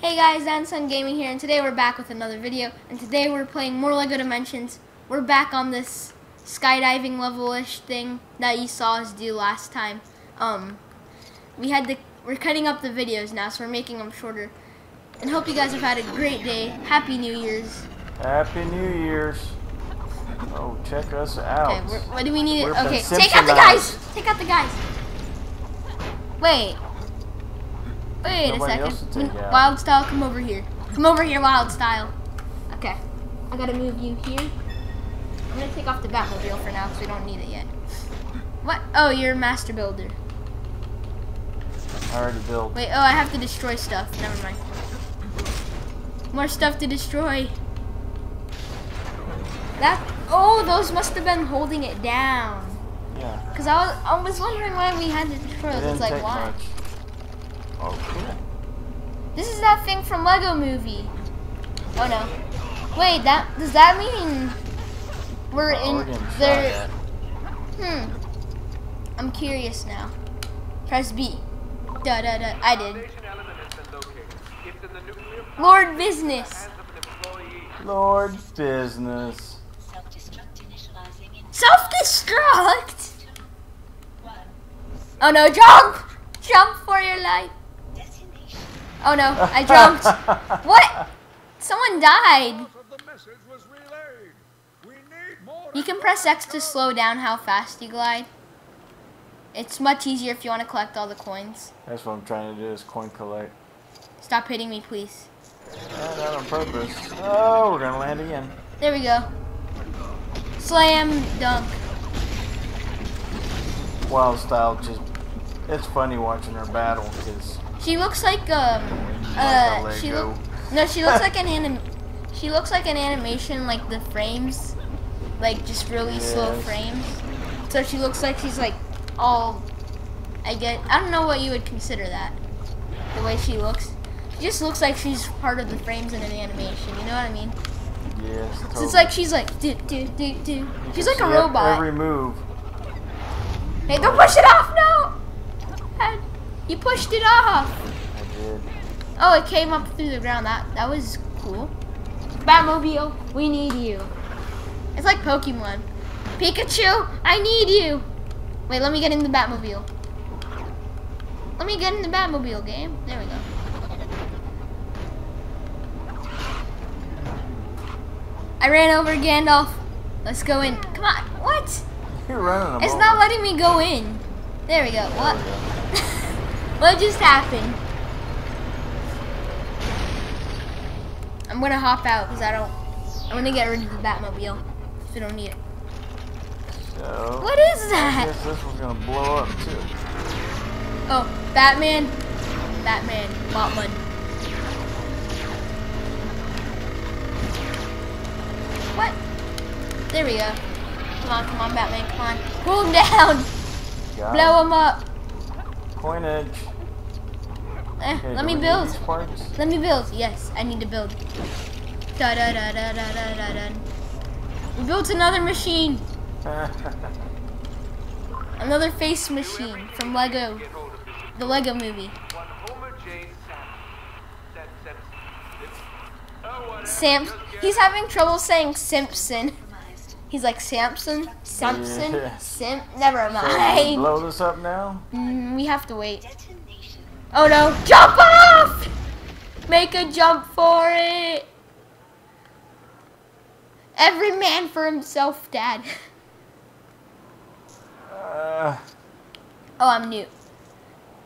Hey guys, and Son Gaming here, and today we're back with another video. And today we're playing more LEGO Dimensions. We're back on this skydiving level-ish thing that you saw us do last time. Um, we had the, we're cutting up the videos now, so we're making them shorter. And hope you guys have had a great day. Happy New Year's. Happy New Year's. Oh, check us out. Okay, what do we need? We're okay, take out the guys. Take out the guys. Wait. Wait Nobody a second. Wild style, come over here. Come over here, wild style. Okay. I gotta move you here. I'm gonna take off the Batmobile for now because we don't need it yet. What? Oh, you're a master builder. I already built. Wait, oh, I have to destroy stuff. Never mind. More stuff to destroy. That. Oh, those must have been holding it down. Yeah. Cause I was, I was wondering why we had to destroy It it. It's like why? much. Oh, cool. This is that thing from Lego Movie. Oh no. Wait, that does that mean we're Uh-oh, in we're there? Hmm. I'm curious now. Press B. Da da da. I did. Foundation element has been located. It's in the nuclear Lord business. hands of an employee. Lord business. Self-destruct initializing Self-destruct. Oh no! Jump! Jump for your life. Destination. Oh no! I jumped. what? Someone died. of the message was relayed. We need more. You can press X to slow down how fast you glide. It's much easier if you want to collect all the coins. That's what I'm trying to do is coin collect. Stop hitting me, please. Not on purpose. Oh, we're gonna land again. There we go. Slam dunk. Wild style just. It's funny watching her battle because She looks like um uh a she look no she looks like an anim she looks like an animation like the frames like just really slow frames. So she looks like she's like all I get I don't know what you would consider that. The way she looks. She just looks like she's part of the frames in an animation, you know what I mean? yes. So it's like she's like do do do do. You She's like a robot. Every move. Hey, don't push it off! No! You pushed it off! I did. Oh, it came up through the ground. That that was cool. Batmobile, we need you. It's like Pokemon. Pikachu, I need you! Wait, let me get in the Batmobile. Let me get in the Batmobile game. There we go. I ran over Gandalf. Let's go in. Come on. What? You're running It's over. not letting me go in. There we go. There What? what just happened? I'm gonna hop out because I don't. I'm gonna get rid of the Batmobile. If we don't need it. So. What is I that? guess this one's gonna blow up too. Oh, Batman. Batman. Batman. What? There we go. Come on, come on, Batman. Come on. Pull him down. Blow him up. Coinage. Eh, Okay, let me build. Let me build. Yes, I need to build. Da da da da da da da da. We built another machine. Another face machine from Lego, Get hold of this. the Lego movie. One Homer J. Sampson. Said Simpson. It's- whatever. Sam, he's having trouble saying Simpson. He's like Samson, Simpson, Yeah. Sim. Never So, mind. blow this up now? Mm, we have to wait. Detonation. Oh no! Jump off! Make a jump for it. Every man for himself, Dad. Uh, Oh, I'm new.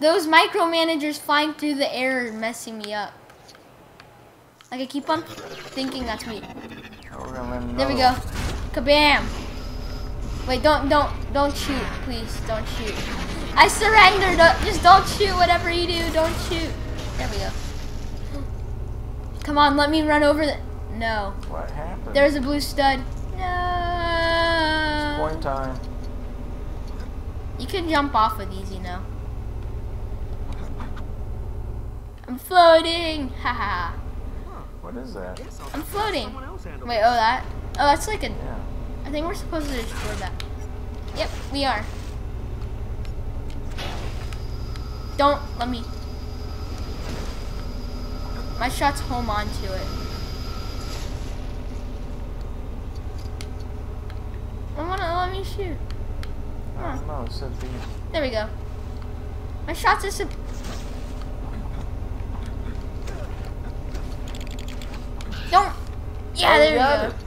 Those micromanagers flying through the air are messing me up. Like I keep on thinking that's me. we're gonna let 'em There we go. Kabam! Wait, don't, don't, don't shoot, please. Don't shoot. I surrender. Don't, just don't shoot. Whatever you do, don't shoot. There we go. Come on, let me run over the. No. What happened? There's a blue stud. No. Point time. You can jump off of these, you know. I'm floating. Haha. What is that? I'm floating. Wait, oh that. Oh, that's like a. Yeah. I think we're supposed to destroy that. Yep, we are. Don't let me. My shot's home onto it. I wanna let me shoot. Don't know. It said B. There we go. My shot's just a. Don't. Yeah, Oh, there we go.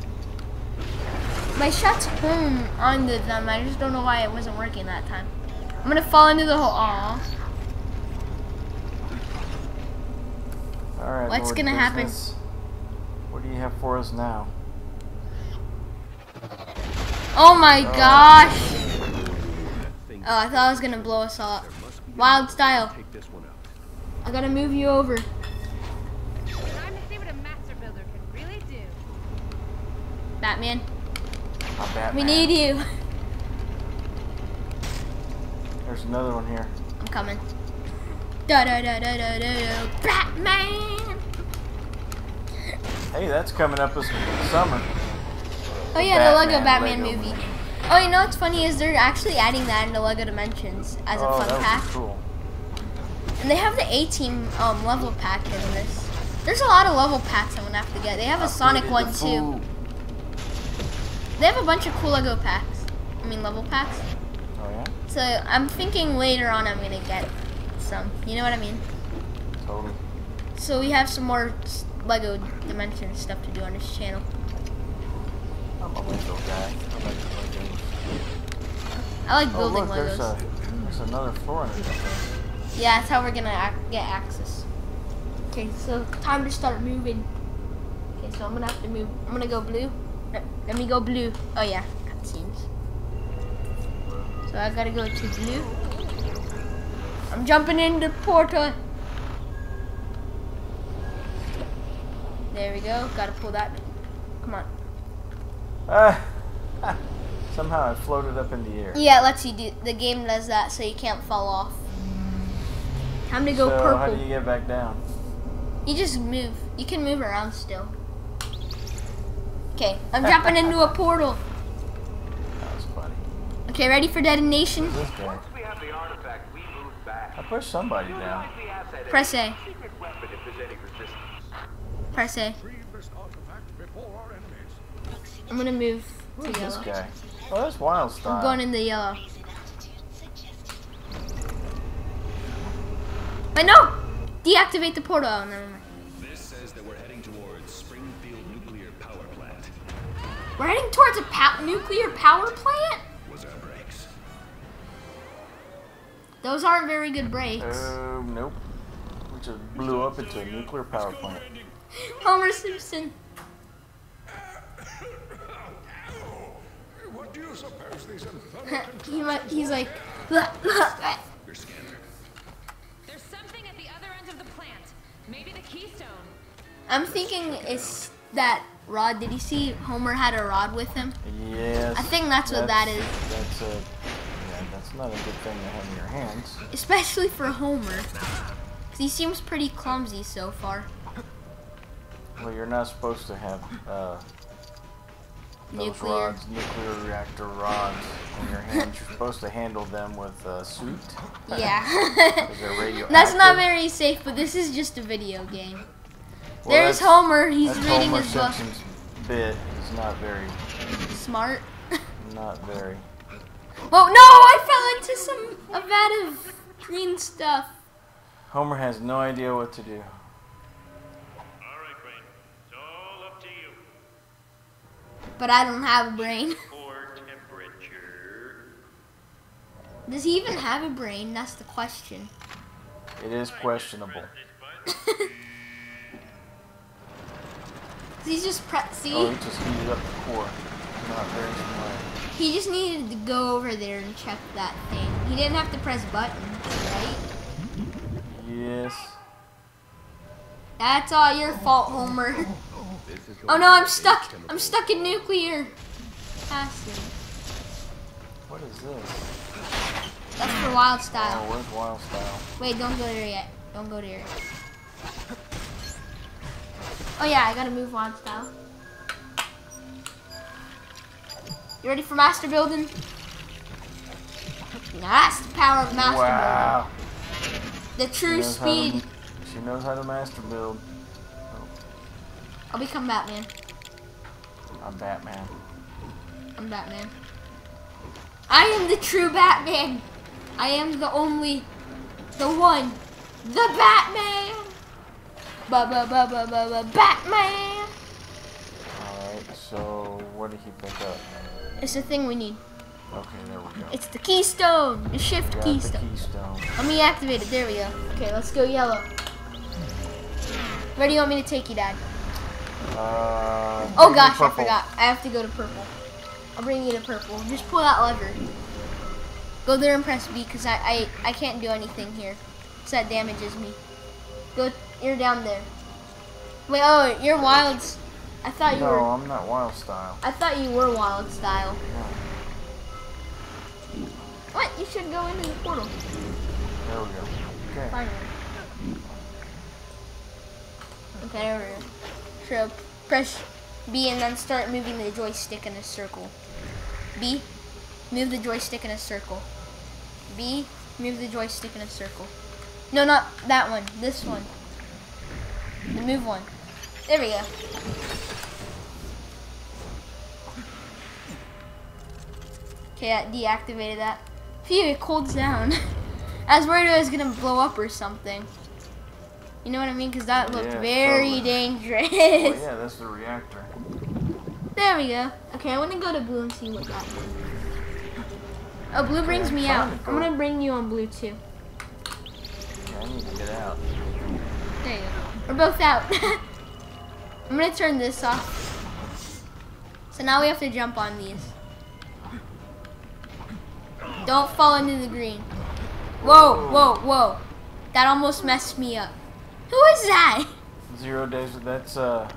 It. My shot's home onto them. I just don't know why it wasn't working that time. I'm gonna fall into the hole. Aw. All right. What's Lord gonna happen? What do you have for us now? Oh my Oh. gosh. Oh, I thought I was gonna blow us all up. Wild style. Take this one out. I gotta move you over. Time to see what a master builder can really do. Batman. Batman. We need you. There's another one here. I'm coming. Da da da da da da da. Batman. Hey, that's coming up this summer. Oh yeah, the Lego Batman Batman Lego movie. movie. Oh, you know what's funny is they're actually adding that into Lego Dimensions as a oh, fun that pack, cool. and they have the A Team um, level pack in this. There's a lot of level packs I'm gonna have to get. They have a Sonic one too. They have a bunch of cool Lego packs. I mean level packs. Oh yeah, So I'm thinking later on I'm gonna get some. You know what I mean? totally. So we have some more Lego Dimension stuff to do on this channel. I'm a Lego guy. I like Legos. I like Oh building look, there's Legos. a there's another floor in. Yeah, that's how we're gonna get access. Okay, so time to start moving. Okay, so I'm gonna have to move. I'm gonna go blue. Let- me go blue. Oh yeah, cutscenes. So I gotta go to blue. I'm jumping in the portal. There we go. Gotta pull that. Come on. Ah, somehow I floated up in the air. Yeah, it lets you do. The game does that, so you can't fall off. Time to go so purple. how do you get back down? You just move. You can move around still. Okay, I'm jumping into a portal. That was funny. Okay, ready for detonation? Who's this guy? We have the artifact, we move back. I pushed somebody down. Utilize the asset as Press a A. secret weapon if there's any resistance. Press A. Retrieve this artifact before our enemies. Proximity I'm gonna move Who's to this yellow. guy? Oh, that's Wild Style. I'm going in the yellow. raise in altitude suggested. Wait, no! Deactivate the portal. Oh, never mind. This says that we're heading towards We're heading towards a pow- nuclear power plant? Was our brakes. Those aren't very good brakes. Oh, nope. We just blew up into a nuclear power plant. Homer Simpson. What do you suppose these he might, he's like, Your scanner. There's something at the other end of the plant. Maybe the keystone. I'm thinking it's that rod. Did you see Homer had a rod with him? Yes. I think that's what that is. That's a. Yeah, that's not a good thing to have in your hands. Especially for Homer. Cause he seems pretty clumsy so far. Well, you're not supposed to have uh, those Nuclear. rods, nuclear reactor rods, in your hands. You're supposed to handle them with a suit. Yeah. That's not very safe, but this is just a video game. Well, There's Homer. He's reading Homer his book. Simpson's bit. He's not very, Smart. not very. Whoa, no! I fell into some a vat of green stuff. Homer has no idea what to do. All right, Brain. It's all up to you. But I don't have a brain. Does he even have a brain? That's the question. It is questionable. He's just pre- see. Oh, he just heated up the core. Not very smart. He just needed to go over there and check that thing. He didn't have to press buttons, right? Yes. That's all your fault, Homer. Oh no, I'm stuck. I'm stuck in nuclear acid. What is this? That's for wild Oh, style. where's Wild Style? Wait, don't go there yet. Don't go there. Oh yeah, I gotta move wild style. You ready for master building? Now that's the power of master Wow. building. The true how to- speed. she knows how to master build. Oh. I'll become Batman. I'm Batman. I'm Batman. I am the true Batman. I am the only, the one, the Batman. Ba ba ba ba ba ba Batman. Alright, so what did he pick up? It's the thing we need. Okay, there we go. It's the keystone, the shift keystone. the keystone. Let me activate it. There we go. Okay, let's go yellow. Where do you want me to take you, Dad? Uh, Oh gosh, I forgot. I have to go to purple. I'll bring you to purple. Just pull that lever. Go there and press B because I, I, I can't do anything here. So that damages me. Go, you're down there. Wait, oh, you're wild. I thought you No, were. I'm not wild style. I thought you were wild style. No. What? You should go into the portal. There we go. Okay. Finally. Okay, there we go. So press B and then start moving the joystick in a circle. B, move the joystick in a circle. B, move the joystick in a circle. No, not that one. This one. Move one. There we go. Okay, I deactivated that. Phew, it cools down. I was worried it was gonna blow up or something. You know what I mean? Because that looked Yeah, very totally. dangerous. Oh yeah, that's the reactor. There we go. Okay, I want to go to blue and see what that is. Oh, blue brings me out. to I'm gonna bring you on blue too. Yeah, I need to get out. There you go. We're both out. I'm gonna turn this off. So now we have to jump on these. Don't fall into the green. Whoa, whoa, whoa. That almost messed me up. Who is that? Zero days. That's uh,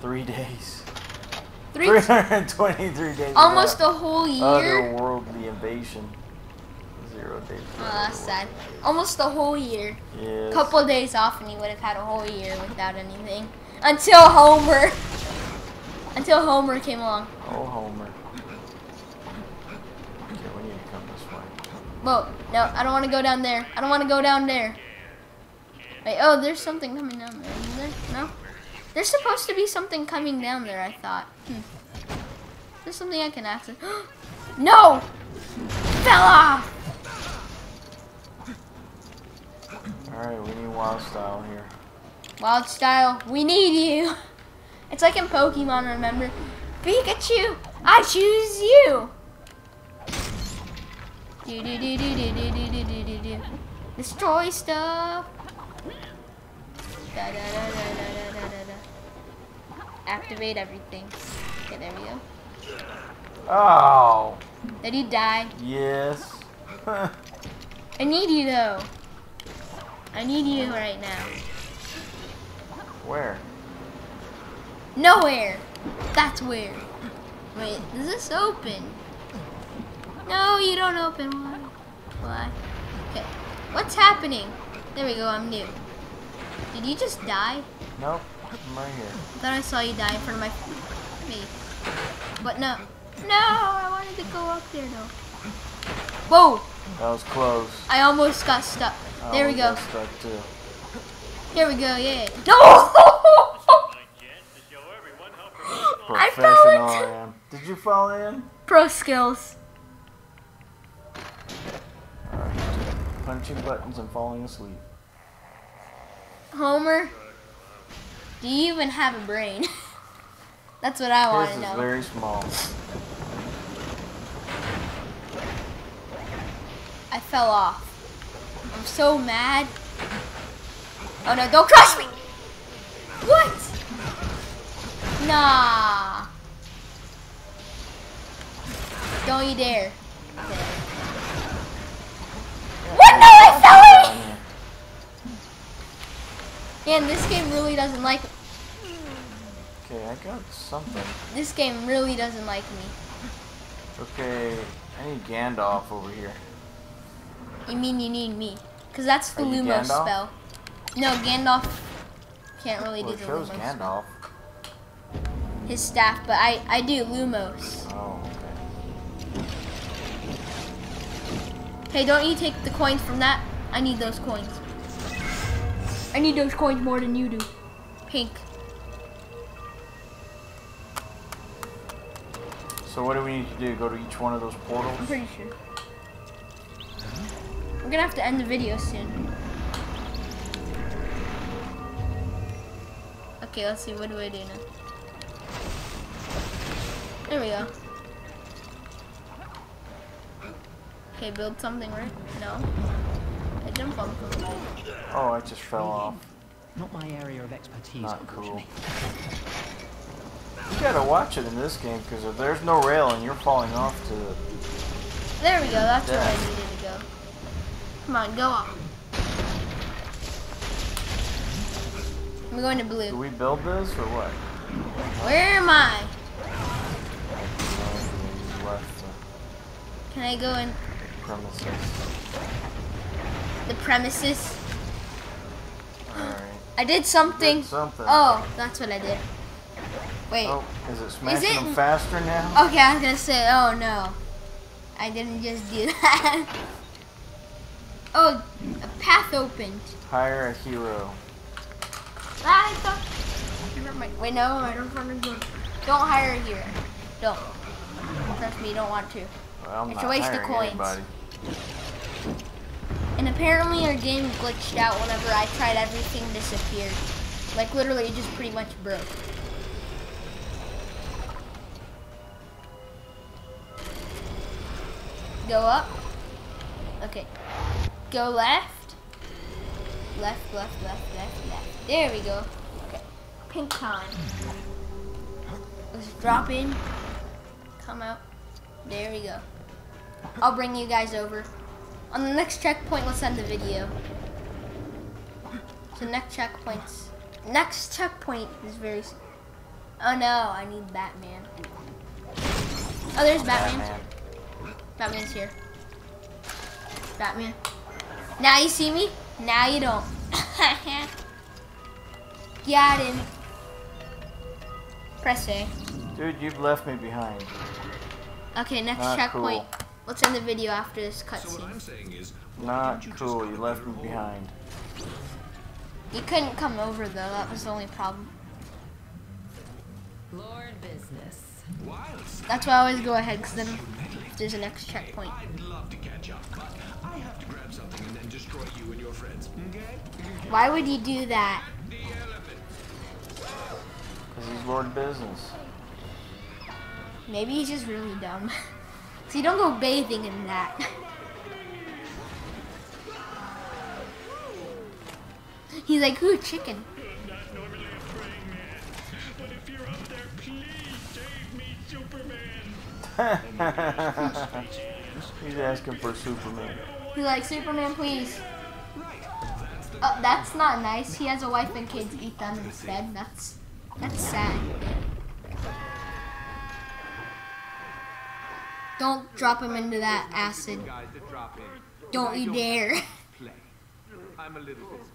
three days. Three, 323 days. almost a whole year. Otherworldly invasion. Zero days. Oh, that's sad. Almost a whole year. Yes. couple days off and he would have had a whole year without anything. Until Homer. Until Homer came along. Oh, Homer. Okay, we need to come this way. Whoa, no, I don't want to go down there. I don't want to go down there. Wait, oh, there's something coming down there, isn't there? No? There's supposed to be something coming down there, I thought. Hmm. There's something I can access. no! Fell off! Alright, we need wild style here. Wild style, we need you. It's like in Pokemon, remember? Pikachu, I choose you. Do do do do do do do do do do. Destroy stuff. Da da da da da da da da da. Activate everything. Okay, there we go. Oh, Did he die? yes. I need you though. I need you right now. Where? Nowhere. That's where. Wait, does this open? No, you don't open. Why? Why? Okay. What's happening? There we go, I'm new. Did you just die? Nope, I'm right here. I thought I saw you die in front of my face. But no. No, I wanted to go up there though. Whoa! That was close. I almost got stuck. There we go. almost got Stuck too. Here we go, yeah. No! My chance to show everyone how professional I fell into- am. Did you fall in? Pro skills. Punching buttons and falling asleep. Homer, do you even have a brain? That's what I want to is know. very small. I fell off. I'm so mad. Oh no, don't crush me! What? Nah. Don't you dare. Okay. What? No, I fell in! Man, this game really doesn't like Okay, I got something. this game really doesn't like me. Okay, I need Gandalf over here. You mean you need me? Because that's the Lumos spell. No, Gandalf can't really well, do the Lumos. It shows Gandalf. His staff, but I, I do Lumos. Oh, okay. Hey, don't you take the coins from that? I need those coins. I need those coins more than you do. Pink. So what do we need to do? Go to each one of those portals? I'm pretty sure. We're gonna have to end the video soon. Okay, let's see. What do I do now? There we go. Okay, build something, right? No. I jump on something. Oh, I just fell off. Not my area of expertise, Not cool. You gotta watch it in this game because if there's no rail and you're falling off to the There we go. That's where I Yeah. needed to go. Come on, go on. I'm going to blue. Do we build this or what? Where am I? No, we left the Can I go in premises. the premises? Alright. I did something. Did something. Oh, that's what I did. Wait. Oh, is it smashing it- them faster now? Okay, I was gonna say, oh no. I didn't just do that. Oh, a path opened. Hire a hero. Ah, I thought. Never mind. Wait, no, I don't want to go. Don't hire a hero. Don't. Trust me, you don't want to. Well, It's a waste of coins. anybody. And apparently our game glitched out whenever I tried everything disappeared. Like literally it just pretty much broke. Go up. Okay. Go left. Left, left, left, left, left. There we go. Okay. Pink time. Let's drop in. Come out. There we go. I'll bring you guys over. On the next checkpoint, let's end the video. So next checkpoints. Next checkpoint is very. Oh no, I need Batman. Oh, there's Batman. Batman. Batman's here. Batman. Now you see me. Now you don't. Got him. Press A. Dude, you've left me behind. Okay, next Not checkpoint. cool. Let's end the video after this So what cutscene. I'm saying is, Not you cool. You left me along? behind. You couldn't come over though. That was the only problem. Lord business. Wild That's why I always go ahead because then there's a next checkpoint. I'd love to catch up, but I have to grab something and then destroy you and your friends. Why would you do that? Because he's Lord Business. Maybe he's just really dumb. so you don't go bathing in that. he's like, ooh, chicken. Superman. he's asking for Superman. He's like, Superman, please. Oh, that's not nice. He has a wife and kids. Eat them instead. That's that's sad. Don't drop him into that acid. Guys that drop in. Don't you dare. Play. I'm a little busy.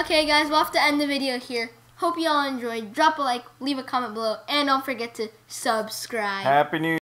Okay, guys, we'll have to end the video here. Hope you all enjoyed. Drop a like, leave a comment below, and don't forget to subscribe. Happy New